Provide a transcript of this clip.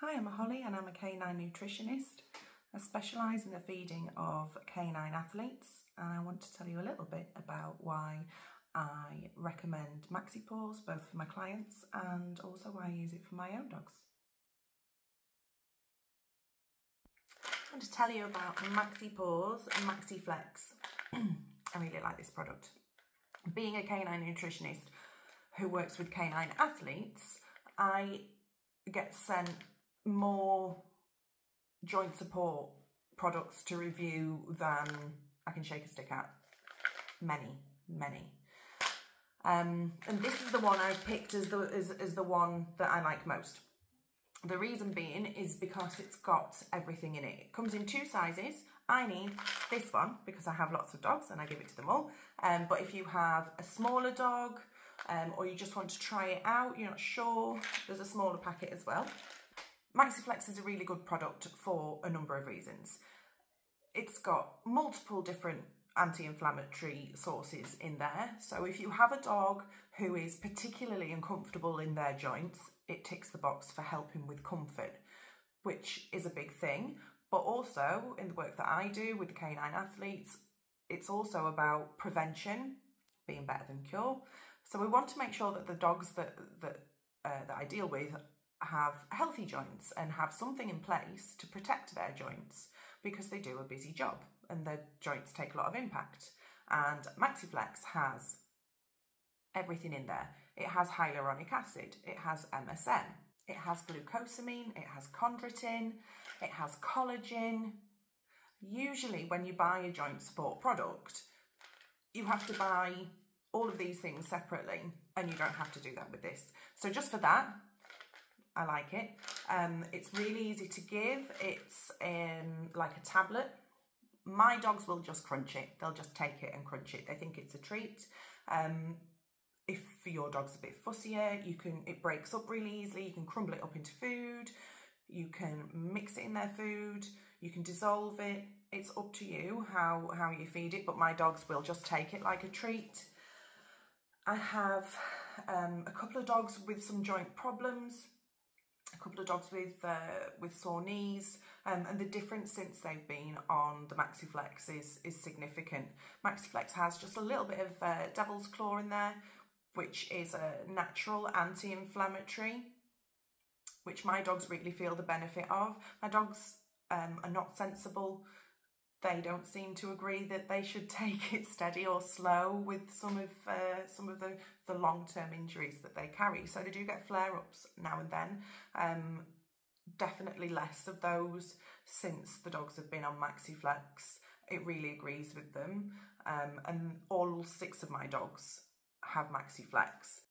Hi, I'm Holly and I'm a canine nutritionist. I specialise in the feeding of canine athletes and I want to tell you a little bit about why I recommend MaxxiPaws both for my clients and also why I use it for my own dogs. I want to tell you about MaxxiPaws and MaxxiFlex. I really like this product. Being a canine nutritionist who works with canine athletes, I get sent more joint support products to review than I can shake a stick at. Many, many. Um, and this is the one I've picked as the, as, as the one that I like most. The reason being is because it's got everything in it. It comes in two sizes. I need this one because I have lots of dogs and I give it to them all. Um, but if you have a smaller dog um, or you just want to try it out, you're not sure, there's a smaller packet as well. MaxxiFlex is a really good product for a number of reasons. It's got multiple different anti-inflammatory sources in there. So if you have a dog who is particularly uncomfortable in their joints, it ticks the box for helping with comfort, which is a big thing. But also in the work that I do with the canine athletes, it's also about prevention being better than cure. So we want to make sure that the dogs that that uh, that I deal with have healthy joints and have something in place to protect their joints because they do a busy job and their joints take a lot of impact. And MaxxiFlex has everything in there. It has hyaluronic acid, it has MSM, it has glucosamine, it has chondroitin, it has collagen. Usually when you buy a joint support product, you have to buy all of these things separately and you don't have to do that with this. So just for that, I like it. Um, it's really easy to give. It's um, like a tablet. My dogs will just crunch it. They'll just take it and crunch it. They think it's a treat. Um, if your dog's a bit fussier, you can, it breaks up really easily. You can crumble it up into food. You can mix it in their food. You can dissolve it. It's up to you how, how you feed it, but my dogs will just take it like a treat. I have um, a couple of dogs with some joint problems a couple of dogs with uh, with sore knees um, and the difference since they've been on the MaxxiFlex is, is significant. MaxxiFlex has just a little bit of uh, devil's claw in there which is a natural anti-inflammatory which my dogs really feel the benefit of. My dogs um, are not sensible they don't seem to agree that they should take it steady or slow with some of uh, some of the, the long-term injuries that they carry. So they do get flare-ups now and then. Um, definitely less of those since the dogs have been on MaxxiFlex. It really agrees with them. Um, and all six of my dogs have MaxxiFlex.